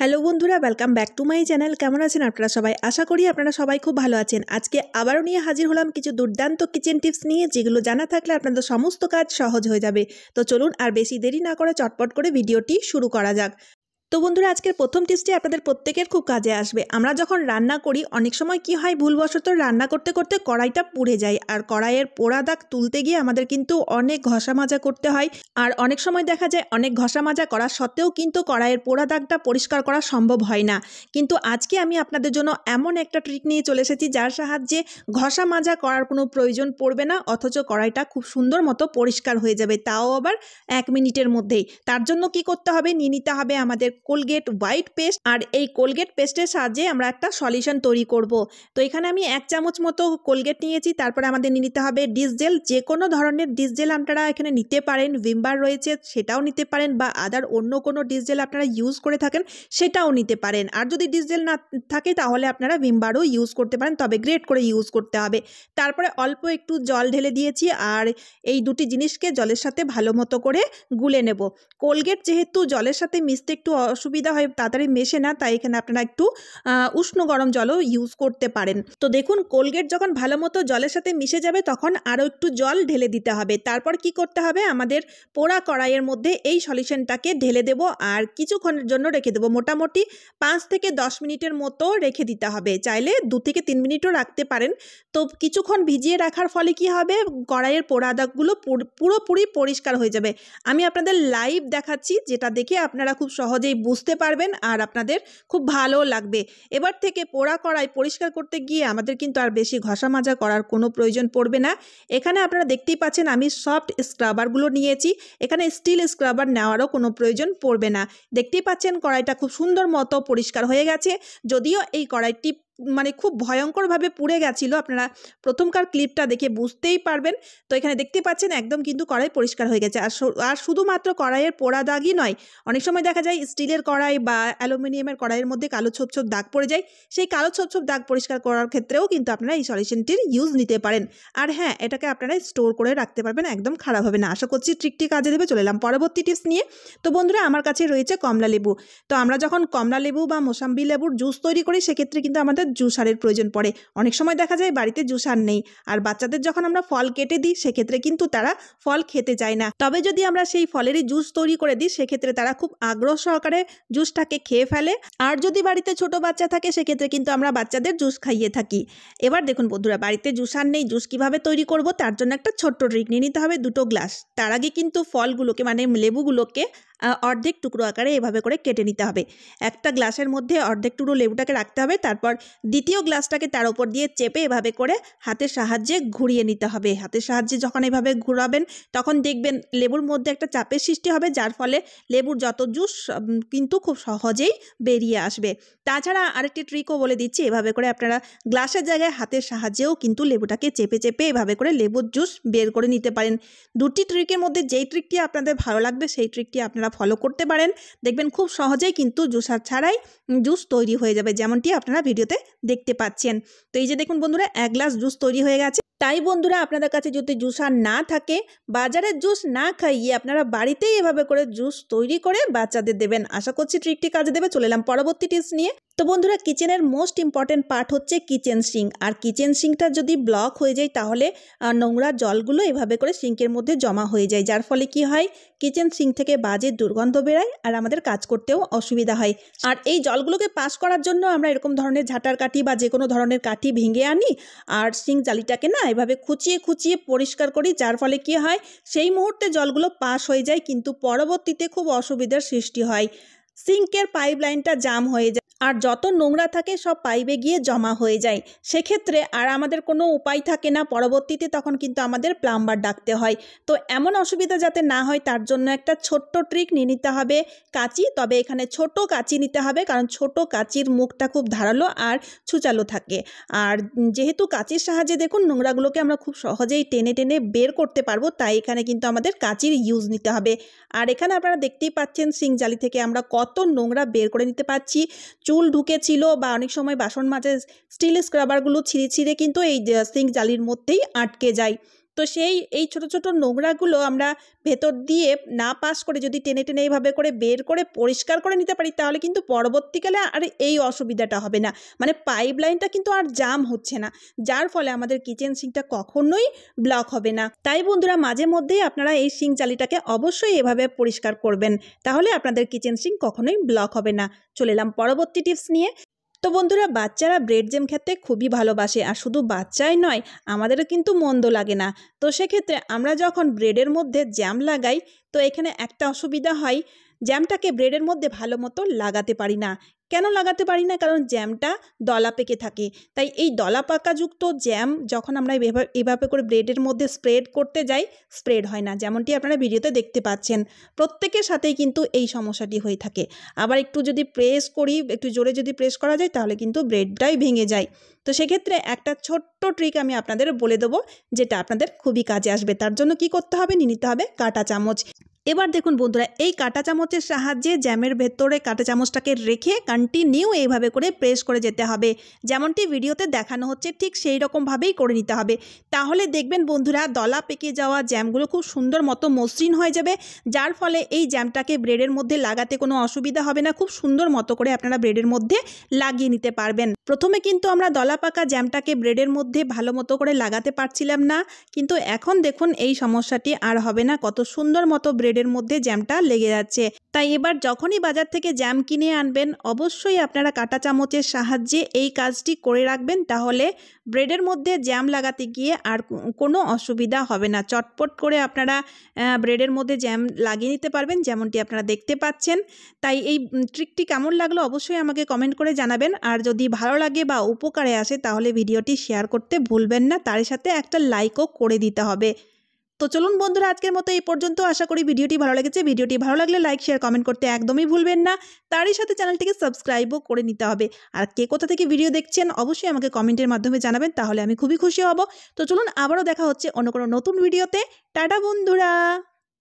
Hello বন্ধুরা welcome back to my channel কেমন আছেন আপনারা সবাই? আশা করি আপনারা সবাই খুব ভালো আছেন। আজকে আবারও নিয়ে হাজির হলাম কিছু দুর্দান্ত কিচেন টিপস নিয়ে, যেগুলো জানা থাকলে আপনাদের সমস্ত কাজ সহজ হয়ে যাবে। তো চলুন আর বেশি দেরি না করে চটপট করে ভিডিওটি শুরু করা যাক। তো বন্ধুরা, আজকের প্রথম টিপসটি আপনাদের প্রত্যেকের খুব কাজে আসবে। আমরা যখন রান্না করি, অনেক সময় কি হয়, ভুলবশত রান্না করতে করতে কড়াইটা পুড়ে যায়। আর কড়াইয়ের পোড়া দাগ তুলতে গিয়ে আমাদের কিন্তু অনেক ঘষা মাজা করতে হয়। আর অনেক সময় দেখা যায়, অনেক ঘষা মাজা করা সত্ত্বেও কিন্তু কড়াইয়ের পোড়া দাগটা পরিষ্কার করা সম্ভব হয় না। কিন্তু আজকে আমি আপনাদের জন্য এমন একটা ট্রিক নিয়ে চলে এসেছি, যার সাহায্যে ঘষা মাজা করার কোনো প্রয়োজন পড়বে না, অথচ কড়াইটা খুব সুন্দর মতো পরিষ্কার হয়ে যাবে। তাও আবার এক মিনিটের মধ্যেই। তার জন্য কি করতে হবে? নিয়ে নিতে হবে আমাদের কোলগেট হোয়াইট পেস্ট আর এই কোলগেট পেস্টের সাহায্যে আমরা একটা সলিউশন তৈরি করব। তো এখানে আমি এক চামচ মতো কোলগেট নিয়েছি, তারপরে আমাদের নিতে হবে ডিস জেল যে কোনো ধরনের ডিস জেল আপনারা এখানে নিতে পারেন ভিমবার রয়েছে, সেটাও নিতে পারেন বা আদার অন্য কোনো ডিস জেল আপনারা ইউজ করে থাকেন, সেটাও নিতে পারেন। আর যদি ডিস জেল না থাকে, তাহলে আপনারা ভিমবারও ইউজ করতে পারেন, তবে গ্রেট করে ইউজ করতে হবে। তারপরে অল্প একটু জল ঢেলে দিয়েছি আর এই দুটি জিনিসকে জলের সাথে ভালো মতো করে গুলে নেব। কোলগেট যেহেতু জলের সাথে মিশতে একটু অসুবিধা হয়, তাড়াতাড়ি মেশে না, তাই এখানে আপনারা একটু উষ্ণ গরম জলও ইউজ করতে পারেন। তো দেখুন কোলগেট যখন ভালো মতো জলের সাথে মিশে যাবে, তখন আরও একটু জল ঢেলে দিতে হবে। তারপর কি করতে হবে? আমাদের পোড়া কড়াইয়ের মধ্যে এই সলিউশনটাকে ঢেলে দেব আর কিছুক্ষণের জন্য রেখে দেবো। মোটামুটি পাঁচ থেকে দশ মিনিটের মতো রেখে দিতে হবে। চাইলে দু থেকে তিন মিনিটও রাখতে পারেন। তো কিছুক্ষণ ভিজিয়ে রাখার ফলে কি হবে? কড়াইয়ের পোড়া দাগগুলো পুরোপুরি পরিষ্কার হয়ে যাবে। আমি আপনাদের লাইভ দেখাচ্ছি, যেটা দেখে আপনারা খুব সহজেই বুঝতে পারবেন আর আপনাদের খুব ভালো লাগবে। এবার থেকে পোড়া কড়াই পরিষ্কার করতে গিয়ে আমাদের কিন্তু আর বেশি ঘষা মাজা করার কোনো প্রয়োজন পড়বে না। এখানে আপনারা দেখতেই পাচ্ছেন আমি সফট স্ক্রাবারগুলো নিয়েছি। এখানে স্টিল স্ক্রাবার নেওয়ারও কোনো প্রয়োজন পড়বে না। দেখতেই পাচ্ছেন কড়াইটা খুব সুন্দর মতো পরিষ্কার হয়ে গেছে। যদিও এই কড়াইটি মানে খুব ভয়ঙ্করভাবে পুড়ে গেছিল। আপনারা প্রথমকার ক্লিপটা দেখে বুঝতেই পারবেন। তো এখানে দেখতে পাচ্ছেন একদম কিন্তু কড়াই পরিষ্কার হয়ে গেছে। আর আর শুধুমাত্র কড়াইয়ের পোড়া দাগই নয়, অনেক সময় দেখা যায় স্টিলের কড়াই বা অ্যালুমিনিয়ামের কড়াইয়ের মধ্যে কালো ছোপ ছোপ দাগ পড়ে যায়। সেই কালো ছোপ ছোপ দাগ পরিষ্কার করার ক্ষেত্রেও কিন্তু আপনারা এই সলিউশনটির ইউজ নিতে পারেন। আর হ্যাঁ এটাকে আপনারা স্টোর করে রাখতে পারবেন, একদম খারাপ হবে না। আশা করছি ট্রিকটি কাজে দেবে, চলে এলাম পরবর্তী টিপস নিয়ে। তো বন্ধুরা, আমার কাছে রয়েছে কমলা লেবু। তো আমরা যখন কমলা লেবু বা মোসাম্বি লেবুর জুস তৈরি করি, সেক্ষেত্রে কিন্তু আমাদের জুসারের প্রয়োজন পড়ে। অনেক সময় দেখা যায় বাড়িতে জুসার নেই। আর বাচ্চাদের যখন আমরা ফল কেটে দিই, সেক্ষেত্রে কিন্তু তারা ফল খেতে চায় না। তবে যদি আমরা সেই ফলেরই জুস তৈরি করে দিই, সেক্ষেত্রে তারা খুব আগ্রহ সহকারে জুসটাকে খেয়ে ফেলে। আর যদি বাড়িতে ছোট বাচ্চা থাকে, সেক্ষেত্রে কিন্তু আমরা বাচ্চাদের জুস খাইয়ে থাকি। এবার দেখুন বন্ধুরা, বাড়িতে জুসার নেই, জুস কীভাবে তৈরি করব? তার জন্য একটা ছোট্ট ট্রিক নিয়ে নিতে হবে, দুটো গ্লাস। তার আগে কিন্তু ফলগুলোকে মানে লেবুগুলোকে অর্ধেক টুকরো আকারে এভাবে করে কেটে নিতে হবে। একটা গ্লাসের মধ্যে অর্ধেক টুকরো লেবুটাকে রাখতে হবে, তারপর দ্বিতীয় গ্লাসটাকে তার উপর দিয়ে চেপে এভাবে করে হাতের সাহায্যে ঘুরিয়ে নিতে হবে। হাতের সাহায্যে যখন এভাবে ঘুরাবেন, তখন দেখবেন লেবুর মধ্যে একটা চাপের সৃষ্টি হবে, যার ফলে লেবুর যত জুস কিন্তু খুব সহজেই বেরিয়ে আসবে। তাছাড়া আরেকটি ট্রিকও বলে দিচ্ছি, এভাবে করে আপনারা গ্লাসের জায়গায় হাতের সাহায্যেও কিন্তু লেবুটাকে চেপে চেপে এভাবে করে লেবুর জুস বের করে নিতে পারেন। দুটি ট্রিকের মধ্যে যেই ট্রিকটি আপনাদের ভালো লাগবে, সেই ট্রিকটি আপনারা ফলো করতে পারেন। দেখবেন খুব সহজেই কিন্তু জুসার ছাড়াই জুস তৈরি হয়ে যাবে, যেমনটি আপনারা ভিডিওতে দেখতে পাচ্ছেন। তো এই যে দেখুন বন্ধুরা, এক গ্লাস জুস তৈরি হয়ে গেছে। তাই বন্ধুরা আপনাদের কাছে যদি জুসার না থাকে বাজারের জুস না খাইয়ে আপনারা বাড়িতেই এভাবে করে জুস তৈরি করে বাচ্চাদের দেবেন। আশা করছি ট্রিকটি কাজে দেবে, চলে এলাম পরবর্তী টিপস নিয়ে। তো বন্ধুরা, কিচেনের মোস্ট ইম্পর্টেন্ট পার্ট হচ্ছে কিচেন সিঙ্ক। আর কিচেন সিঙ্কটা যদি ব্লক হয়ে যায়, তাহলে নোংরা জলগুলো এভাবে করে সিঙ্কের মধ্যে জমা হয়ে যায়। যার ফলে কি হয়? কিচেন সিঙ্ক থেকে বাজে দুর্গন্ধ বেরায় আর আমাদের কাজ করতেও অসুবিধা হয়। আর এই জলগুলোকে পাস করার জন্য আমরা এরকম ধরনের ঝাঁটার কাঠি বা যে কোনো ধরনের কাঠি ভেঙে আনি, আর সিঙ্ক জালিটাকে না এভাবে খুঁচিয়ে খুঁচিয়ে পরিষ্কার করি, যার ফলে কি হয়? সেই মুহূর্তে জলগুলো পাস হয়ে যায়, কিন্তু পরবর্তীতে খুব অসুবিধার সৃষ্টি হয়। সিঙ্কের পাইপ লাইনটা জাম হয়ে যায় আর যত নোংরা থাকে সব পাইপে গিয়ে জমা হয়ে যায়। সেক্ষেত্রে আর আমাদের কোনো উপায় থাকে না। পরবর্তীতে তখন কিন্তু আমাদের প্লাম্বার ডাকতে হয়। তো এমন অসুবিধা যাতে না হয় তার জন্য একটা ছোট্ট ট্রিক নিয়ে নিতে হবে কাঁচি। তবে এখানে ছোট কাঁচি নিতে হবে কারণ ছোট কাঁচির মুখটা খুব ধারালো আর ছুচালো থাকে। আর যেহেতু কাঁচির সাহায্যে দেখুন নোংরাগুলোকে আমরা খুব সহজেই টেনে টেনে বের করতে পারব, তাই এখানে কিন্তু আমাদের কাঁচির ইউজ নিতে হবে। আর এখানে আপনারা দেখতেই পাচ্ছেন সিং জালি থেকে আমরা কত নোংরা বের করে নিতে পারছি। চুল ঢুকেছিল বা অনেক সময় বাসন মাজে স্টিল স্ক্রাবারগুলো ছিঁড়ে ছিঁড়ে কিন্তু এই সিঙ্ক জালির মধ্যেই আটকে যায়। তো সেই, এই ছোট ছোট নোংরাগুলো আমরা ভেতর দিয়ে না পাস করে যদি টেনে টেনে এইভাবে করে বের করে পরিষ্কার করে নিতে পারি, তাহলে কিন্তু পরবর্তীকালে আর এই অসুবিধাটা হবে না। মানে পাইপ লাইনটা কিন্তু আর জাম হচ্ছে না, যার ফলে আমাদের কিচেন সিঙ্কটা কখনোই ব্লক হবে না। তাই বন্ধুরা, মাঝে মধ্যেই আপনারা এই সিঙ্ক জালিটাকে অবশ্যই এভাবে পরিষ্কার করবেন, তাহলে আপনাদের কিচেন সিঙ্ক কখনোই ব্লক হবে না। চলে এলাম পরবর্তী টিপস নিয়ে। তো বন্ধুরা, বাচ্চারা ব্রেড জ্যাম খেতে খুবই ভালোবাসে আর শুধু বাচ্চাই নয়, আমাদেরও কিন্তু মন্দ লাগে না। তো সেক্ষেত্রে আমরা যখন ব্রেডের মধ্যে জ্যাম লাগাই, তো এখানে একটা অসুবিধা হয়, জ্যামটাকে ব্রেডের মধ্যে ভালো মতো লাগাতে পারি না। কেন লাগাতে পারি না? কারণ জ্যামটা দলা পেকে থাকে। তাই এই দলা পাকাযুক্ত জ্যাম যখন আমরা এভাবে করে ব্রেডের মধ্যে স্প্রেড করতে যাই, স্প্রেড হয় না। যেমনটি আপনারা ভিডিওতে দেখতে পাচ্ছেন। প্রত্যেকের সাথেই কিন্তু এই সমস্যাটি হয়ে থাকে। আবার একটু যদি প্রেস করি, একটু জোরে যদি প্রেস করা যায়, তাহলে কিন্তু ব্রেডটাই ভেঙে যায়। তো সেক্ষেত্রে একটা ছোট্ট ট্রিক আমি আপনাদের বলে দেবো, যেটা আপনাদের খুবই কাজে আসবে। তার জন্য কি করতে হবে? নিয়ে নিতে হবে কাঁটা চামচ। এবার দেখুন বন্ধুরা, এই কাঁটা চামচের সাহায্যে জ্যামের ভেতরে কাঁটা চামচটাকে রেখে কন্টিনিউ এইভাবে করে প্রেস করে যেতে হবে। যেমনটি ভিডিওতে দেখানো হচ্ছে, ঠিক সেই রকমভাবেই করে নিতে হবে। তাহলে দেখবেন বন্ধুরা, দলা পেকে যাওয়া জ্যামগুলো খুব সুন্দর মতো মসৃণ হয়ে যাবে, যার ফলে এই জ্যামটাকে ব্রেডের মধ্যে লাগাতে কোনো অসুবিধা হবে না, খুব সুন্দর মতো করে আপনারা ব্রেডের মধ্যে লাগিয়ে নিতে পারবেন। প্রথমে কিন্তু আমরা দলা পাকা জ্যামটাকে ব্রেডের মধ্যে ভালো মতো করে লাগাতে পারছিলাম না, কিন্তু এখন দেখুন এই সমস্যাটি আর হবে না, কত সুন্দর মতো ব্রেড ব্রেডের মধ্যে জ্যামটা লেগে যাচ্ছে। তাই এবার যখনই বাজার থেকে জ্যাম কিনে আনবেন, অবশ্যই আপনারা কাঁটা চামচের সাহায্যে এই কাজটি করে রাখবেন। তাহলে ব্রেডের মধ্যে জ্যাম লাগাতে গিয়ে আর কোনো অসুবিধা হবে না। চটপট করে আপনারা ব্রেডের মধ্যে জ্যাম লাগিয়ে নিতে পারবেন, যেমনটি আপনারা দেখতে পাচ্ছেন। তাই এই ট্রিকটি কেমন লাগল অবশ্যই আমাকে কমেন্ট করে জানাবেন। আর যদি ভালো লাগে বা উপকারে আসে, তাহলে ভিডিওটি শেয়ার করতে ভুলবেন না। তার সাথে একটা লাইকও করে দিতে হবে। তো চলুন বন্ধুরা, আজকের মতো এই পর্যন্ত। আশা করি ভিডিওটি ভালো লেগেছে। ভিডিওটি ভালো লাগলে লাইক, শেয়ার, কমেন্ট করতে একদমই ভুলবেন না। তারই সাথে চ্যানেলটিকে সাবস্ক্রাইবও করে নিতে হবে। আর কে কোথা থেকে ভিডিও দেখছেন, অবশ্যই আমাকে কমেন্টের মাধ্যমে জানাবেন, তাহলে আমি খুবই খুশি হব। তো চলুন আবারও দেখা হচ্ছে অন্য কোনো নতুন ভিডিওতে। টাটা বন্ধুরা!